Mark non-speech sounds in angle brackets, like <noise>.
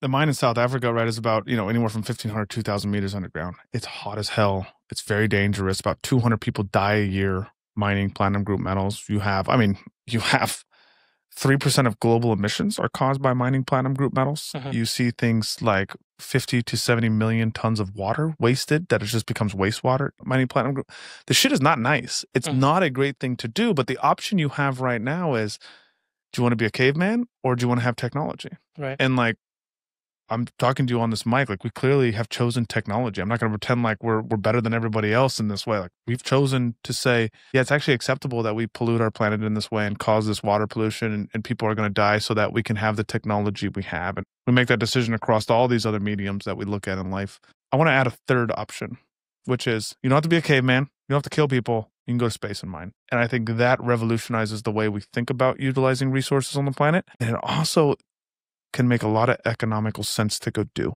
the mine in South Africa, right, is about, you know, anywhere from 1,500 to 2,000 meters underground. It's hot as hell. It's very dangerous. About 200 people die a year mining platinum group metals. You have, I mean, <laughs> you have 3% of global emissions are caused by mining platinum group metals. Mhm. You see things like 50 to 70 million tons of water wasted that it just becomes wastewater mining platinum group. The shit is not nice. It's Mhm. not a great thing to do, but the option you have right now is do you want to be a caveman or do you want to have technology? Right. And like I'm talking to you on this mic, like we clearly have chosen technology. I'm not going to pretend like we're we're better than everybody else in this way. Like we've chosen to say, yeah, it's actually acceptable that we pollute our planet in this way and cause this water pollution, and, and people are going to die, so that we can have the technology we have, and we make that decision across all these other mediums that we look at in life. I want to add a third option, which is you don't have to be a caveman, you don't have to kill people. You can go to space and mine. And I think that revolutionizes the way we think about utilizing resources on the planet. And it also can make a lot of economical sense to go do.